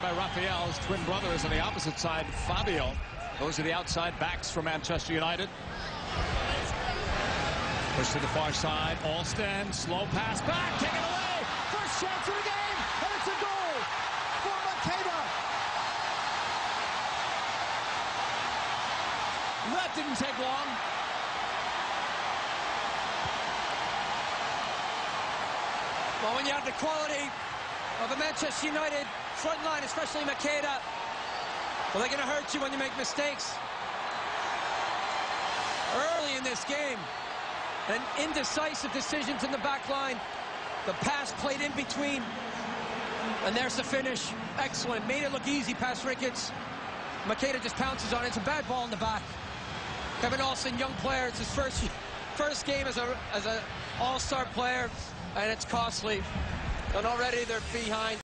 by Raphael. His twin brother is on the opposite side, Fabio. Those are the outside backs for Manchester United. Push to the far side. Alston, slow pass back, taken away. First chance of the game, and it's a goal for Macheda. That didn't take long. Well, when you have the quality of the Manchester United front line, especially Macheda, well, they're going to hurt you when you make mistakes. Early in this game, and indecisive decisions in the back line. The pass played in between. And there's the finish. Excellent. Made it look easy past Ricketts. Macheda just pounces on it. It's a bad ball in the back. Kevin Alston, young player. It's his first first game as a as an all-star player, and it's costly. And already they're behind.